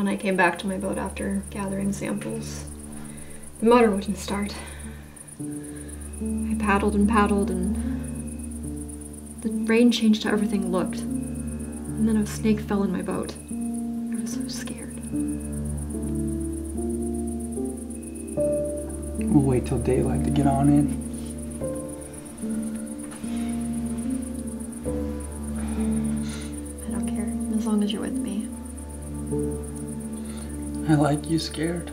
when I came back to my boat after gathering samples. The motor wouldn't start. I paddled and paddled, and the rain changed how everything looked. And then a snake fell in my boat. I was so scared. We'll wait till daylight to get on in. I don't care, as long as you're with me. I like you scared.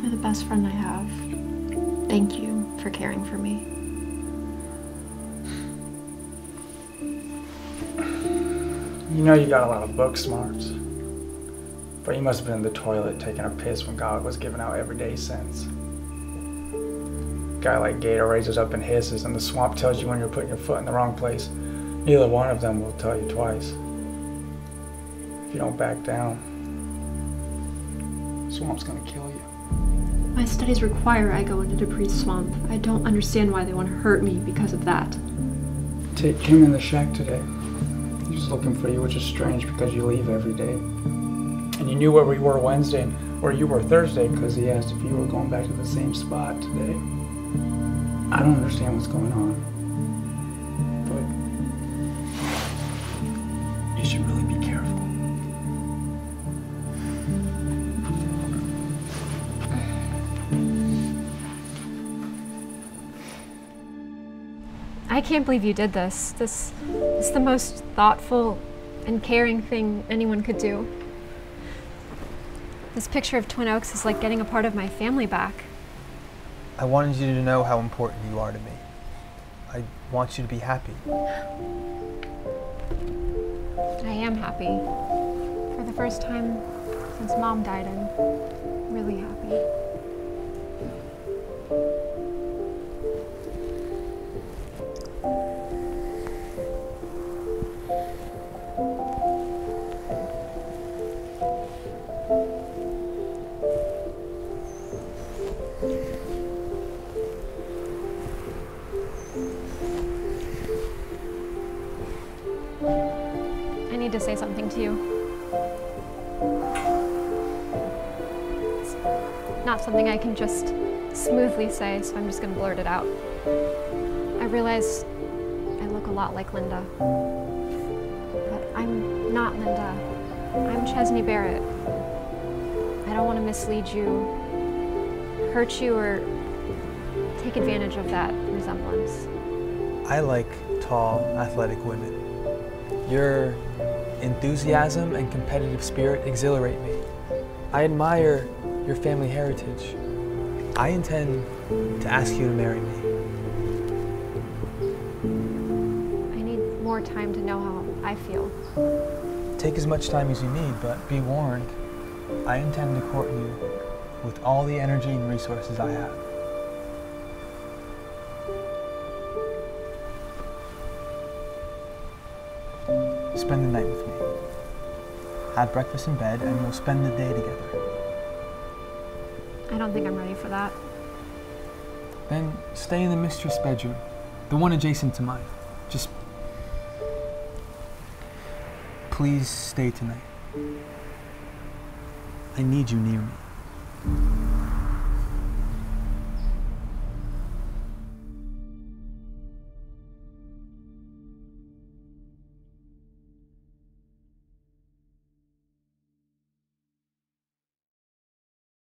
You're the best friend I have. Thank you for caring for me. You know you got a lot of book smarts. But you must have been in the toilet taking a piss when God was giving out everyday sense. Guy like Gator raises up and hisses, and the swamp tells you when you're putting your foot in the wrong place. Neither one of them will tell you twice. If you don't back down, the swamp's gonna kill you. My studies require I go into Dupree's swamp. I don't understand why they want to hurt me because of that. Tate came in the shack today. He was looking for you, which is strange because you leave every day. And you knew where we were Wednesday and where you were Thursday because he asked if you were going back to the same spot today. I don't understand what's going on. But you should really be careful. I can't believe you did this. This is the most thoughtful and caring thing anyone could do. This picture of Twin Oaks is like getting a part of my family back. I wanted you to know how important you are to me. I want you to be happy. I am happy. For the first time since mom died, I'm really happy. Need to say something to you. It's not something I can just smoothly say, so I'm just gonna blurt it out. I realize I look a lot like Linda. But I'm not Linda. I'm Chesney Barrett. I don't want to mislead you, hurt you, or take advantage of that resemblance. I like tall, athletic women. Your enthusiasm and competitive spirit exhilarate me. I admire your family heritage. I intend to ask you to marry me. I need more time to know how I feel. Take as much time as you need, but be warned, I intend to court you with all the energy and resources I have. Spend the night with me. Have breakfast in bed, and we'll spend the day together. I don't think I'm ready for that. Then stay in the mistress bedroom, the one adjacent to mine. Just please stay tonight. I need you near me.